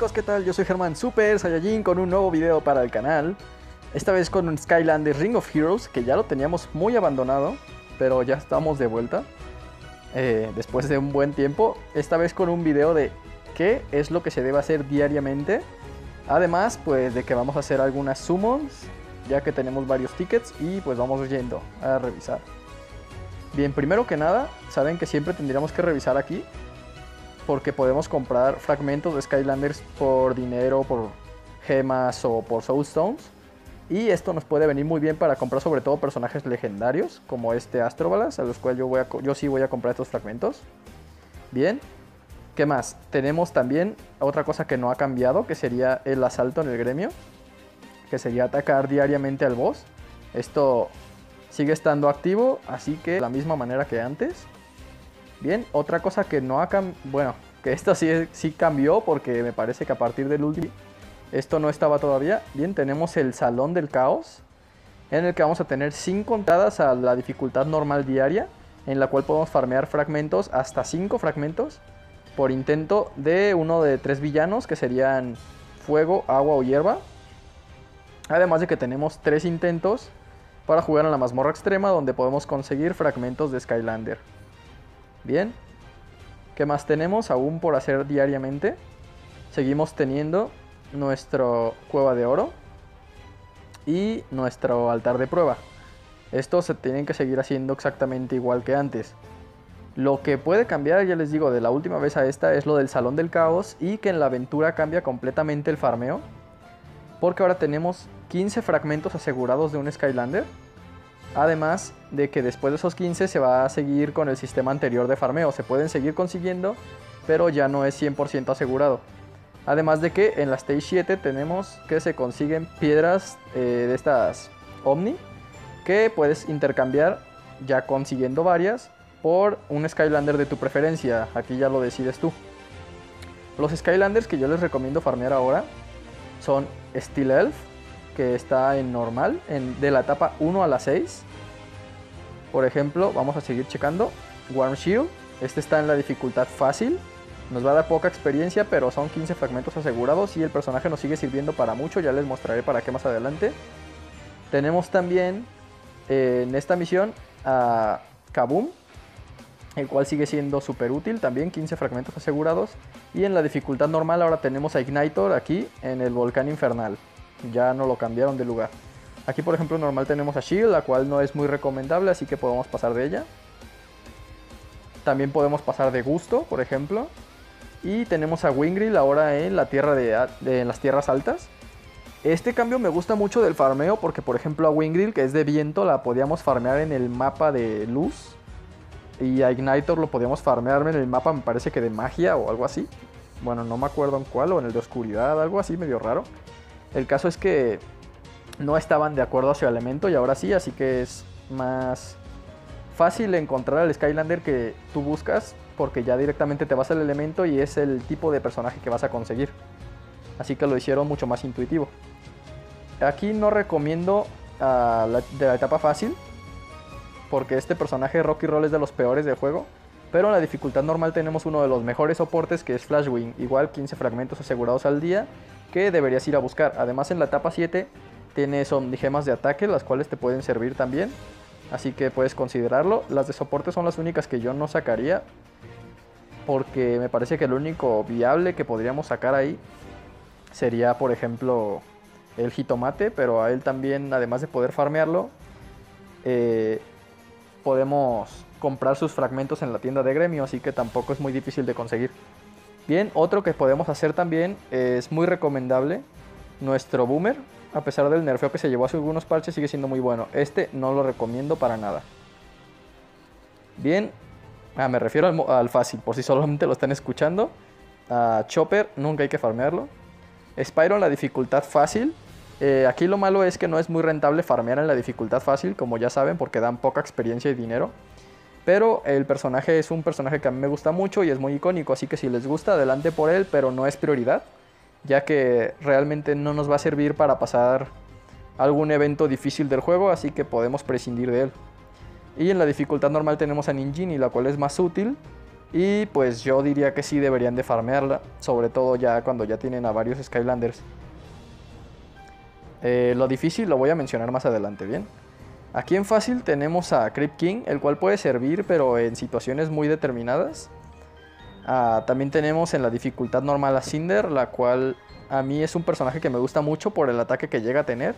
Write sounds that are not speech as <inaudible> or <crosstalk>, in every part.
chicos, ¿qué tal? Yo soy Germán Super Saiyajin con un nuevo video para el canal. Esta vez con un Skylander Ring of Heroes, que ya lo teníamos muy abandonado, pero ya estamos de vuelta. eh, después de un buen tiempo. Esta vez con un video de qué es lo que se debe hacer diariamente. Además, pues de que vamos a hacer algunas summons, ya que tenemos varios tickets y pues vamos yendo a revisar. Bien, primero que nada, saben que siempre tendríamos que revisar aquí porque podemos comprar fragmentos de Skylanders por dinero, por gemas o por Soulstones. Y esto nos puede venir muy bien para comprar sobre todo personajes legendarios, como este Astrobalas, a los cuales yo, voy a, yo sí voy a comprar estos fragmentos. Bien, ¿qué más? Tenemos también otra cosa que no ha cambiado, que sería el asalto en el gremio, que sería atacar diariamente al boss. Esto sigue estando activo, así que de la misma manera que antes. Bien, otra cosa que no ha cambiado, bueno, que esto sí, sí cambió porque me parece que a partir del último esto no estaba todavía. Bien, tenemos el Salón del Caos, en el que vamos a tener 5 entradas a la dificultad normal diaria, en la cual podemos farmear fragmentos, hasta 5 fragmentos, por intento de uno de tres villanos, que serían fuego, agua o hierba. Además de que tenemos 3 intentos para jugar en la mazmorra extrema, donde podemos conseguir fragmentos de Skylander. Bien, ¿qué más tenemos aún por hacer diariamente? Seguimos teniendo nuestro cueva de oro y nuestro altar de prueba. Estos se tienen que seguir haciendo exactamente igual que antes. Lo que puede cambiar, ya les digo, de la última vez a esta es lo del Salón del Caos y que en la aventura cambia completamente el farmeo. Porque ahora tenemos 15 fragmentos asegurados de un Skylander. Además de que después de esos 15 se va a seguir con el sistema anterior de farmeo. Se pueden seguir consiguiendo, pero ya no es 100% asegurado. Además de que en la Stage 7 tenemos que se consiguen piedras eh, de estas Omni que puedes intercambiar ya consiguiendo varias por un Skylander de tu preferencia. Aquí ya lo decides tú. Los Skylanders que yo les recomiendo farmear ahora son Steel Elf, que está en normal, en, de la etapa 1 a la 6. Por ejemplo, vamos a seguir checando. Warm Shield, este está en la dificultad fácil. Nos va a dar poca experiencia, pero son 15 fragmentos asegurados y el personaje nos sigue sirviendo para mucho. Ya les mostraré para qué más adelante. Tenemos también eh, en esta misión a Kaboom, el cual sigue siendo súper útil. También 15 fragmentos asegurados. Y en la dificultad normal ahora tenemos a Ignitor aquí en el volcán infernal. Ya no lo cambiaron de lugar. Aquí por ejemplo normal tenemos a Shield, la cual no es muy recomendable, así que podemos pasar de ella. También podemos pasar de Gusto, por ejemplo. Y tenemos a Wingrill ahora en, la tierra de, las tierras altas. Este cambio me gusta mucho del farmeo porque por ejemplo a Wingrill, que es de viento, la podíamos farmear en el mapa de luz. Y a Ignitor lo podíamos farmear en el mapa, me parece que de magia o algo así. Bueno, no me acuerdo en cuál, o en el de oscuridad, algo así medio raro. El caso es que no estaban de acuerdo a su elemento y ahora sí, así que es más fácil encontrar al Skylander que tú buscas porque ya directamente te vas al elemento y es el tipo de personaje que vas a conseguir. Así que lo hicieron mucho más intuitivo. Aquí no recomiendo de la etapa fácil porque este personaje Rocky Roll es de los peores del juego. Pero en la dificultad normal tenemos uno de los mejores soportes que es Flashwing, igual 15 fragmentos asegurados al día que deberías ir a buscar. Además en la etapa 7 tienes omnigemas de ataque, las cuales te pueden servir también. Así que puedes considerarlo. Las de soporte son las únicas que yo no sacaría. Porque me parece que lo único viable que podríamos sacar ahí sería, por ejemplo, el jitomate. Pero a él también, además de poder farmearlo, eh, podemos comprar sus fragmentos en la tienda de gremio. Así que tampoco es muy difícil de conseguir. Bien, otro que podemos hacer también es muy recomendable. Nuestro boomer, a pesar del nerfeo que se llevó hace algunos parches, sigue siendo muy bueno. Este no lo recomiendo para nada. Bien, ah, me refiero al, fácil, por si solamente lo están escuchando. Chopper, nunca hay que farmearlo. Spyro en la dificultad fácil. Eh, aquí lo malo es que no es muy rentable farmear en la dificultad fácil, como ya saben, porque dan poca experiencia y dinero. Pero el personaje es un personaje que a mí me gusta mucho y es muy icónico, así que si les gusta, adelante por él, pero no es prioridad, ya que realmente no nos va a servir para pasar algún evento difícil del juego, así que podemos prescindir de él. Y en la dificultad normal tenemos a Ninjini, la cual es más útil, Y pues yo diría que sí deberían de farmearla, sobre todo ya cuando ya tienen a varios Skylanders. Eh, lo difícil lo voy a mencionar más adelante, ¿bien? Aquí en fácil tenemos a Creep King, el cual puede servir pero en situaciones muy determinadas. Ah, también tenemos en la dificultad normal a Cinder, la cual a mí es un personaje que me gusta mucho por el ataque que llega a tener.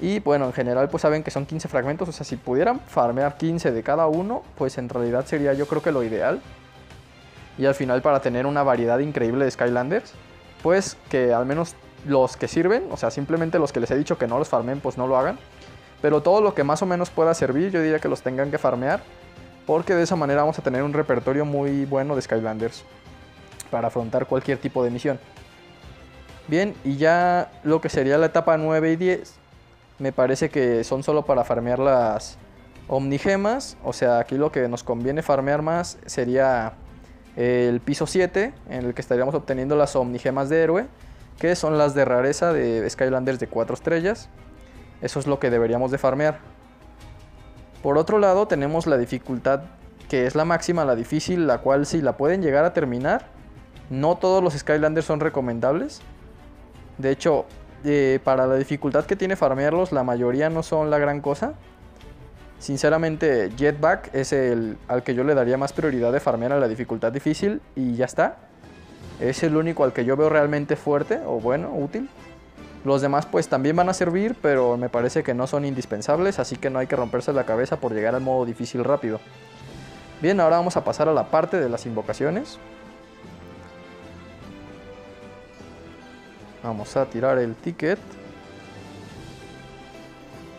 Y bueno, en general pues saben que son 15 fragmentos, o sea, si pudieran farmear 15 de cada uno, pues en realidad sería yo creo que lo ideal. Y al final para tener una variedad increíble de Skylanders, pues que al menos los que sirven, o sea, simplemente los que les he dicho que no los farmen, pues no lo hagan. Pero todo lo que más o menos pueda servir, yo diría que los tengan que farmear. Porque de esa manera vamos a tener un repertorio muy bueno de Skylanders. Para afrontar cualquier tipo de misión. Bien, y ya lo que sería la etapa 9 y 10 me parece que son solo para farmear las omnigemas. O sea, aquí lo que nos conviene farmear más sería el piso 7, en el que estaríamos obteniendo las omnigemas de héroe, que son las de rareza de Skylanders de 4 estrellas. Eso es lo que deberíamos de farmear. Por otro lado, tenemos la dificultad que es la máxima, la difícil, la cual si la pueden llegar a terminar, no todos los Skylanders son recomendables. De hecho, eh, para la dificultad que tiene farmearlos, la mayoría no son la gran cosa. Sinceramente, Jetback es el al que yo le daría más prioridad de farmear a la dificultad difícil y ya está. Es el único al que yo veo realmente fuerte o bueno, útil. Los demás pues también van a servir, pero me parece que no son indispensables, así que no hay que romperse la cabeza por llegar al modo difícil rápido. Bien, ahora vamos a pasar a la parte de las invocaciones. Vamos a tirar el ticket.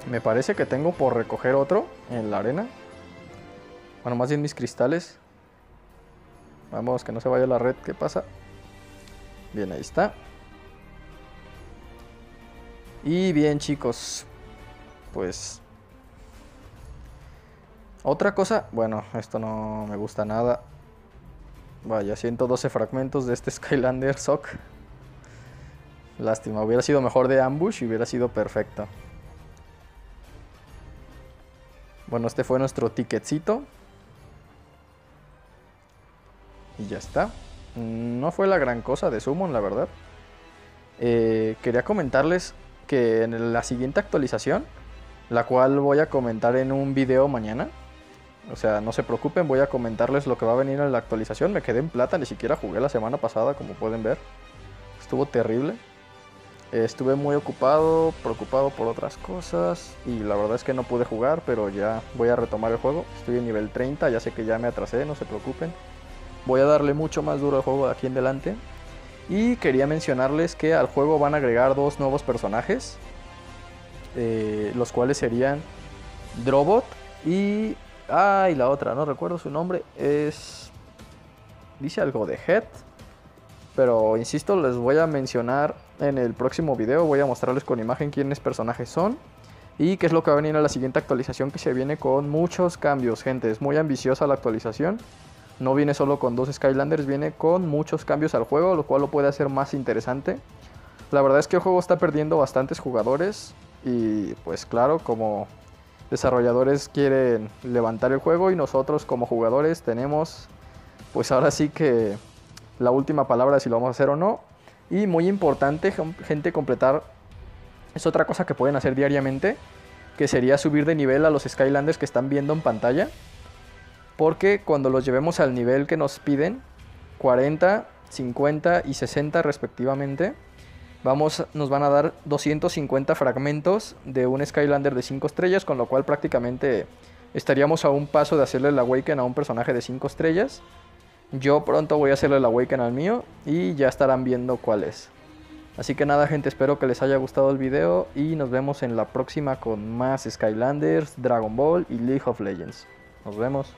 Me parece que tengo por recoger otro en la arena. Bueno, más bien mis cristales. Vamos, que no se vaya la red. ¿Qué pasa? Bien, ahí está. Y bien, chicos. Pues... Otra cosa... Bueno, esto no me gusta nada. Vaya, 112 fragmentos de este <laughs> Skylander Sock. Lástima, hubiera sido mejor de ambush y hubiera sido perfecto. Bueno, este fue nuestro ticketcito. Y ya está. No fue la gran cosa de Summon, la verdad. Eh, quería comentarles que en la siguiente actualización, la cual voy a comentar en un video mañana. O sea, no se preocupen, voy a comentarles lo que va a venir en la actualización. Me quedé en plata, ni siquiera jugué la semana pasada, como pueden ver. Estuvo terrible. Estuve muy ocupado, preocupado por otras cosas y la verdad es que no pude jugar, pero ya voy a retomar el juego. Estoy en nivel 30, ya sé que ya me atrasé, no se preocupen. Voy a darle mucho más duro al juego de aquí en adelante. Y quería mencionarles que al juego van a agregar dos nuevos personajes, eh, los cuales serían Drobot y... Ah, y la otra, no recuerdo su nombre, es... Dice algo de Head, pero insisto, les voy a mencionar en el próximo video. Voy a mostrarles con imagen quiénes personajes son. Y qué es lo que va a venir a la siguiente actualización que se viene con muchos cambios, gente. Es muy ambiciosa la actualización. No viene solo con dos Skylanders, viene con muchos cambios al juego, lo cual lo puede hacer más interesante. La verdad es que el juego está perdiendo bastantes jugadores y pues claro, como desarrolladores quieren levantar el juego y nosotros como jugadores tenemos pues ahora sí que la última palabra si lo vamos a hacer o no. Y muy importante, gente, completar es otra cosa que pueden hacer diariamente, que sería subir de nivel a los Skylanders que están viendo en pantalla. Porque cuando los llevemos al nivel que nos piden, 40, 50 y 60 respectivamente, vamos, nos van a dar 250 fragmentos de un Skylander de 5 estrellas, con lo cual prácticamente estaríamos a un paso de hacerle el Awaken a un personaje de 5 estrellas. Yo pronto voy a hacerle el Awaken al mío y ya estarán viendo cuál es. Así que nada gente, espero que les haya gustado el video y nos vemos en la próxima con más Skylanders, Dragon Ball y League of Legends. Nos vemos.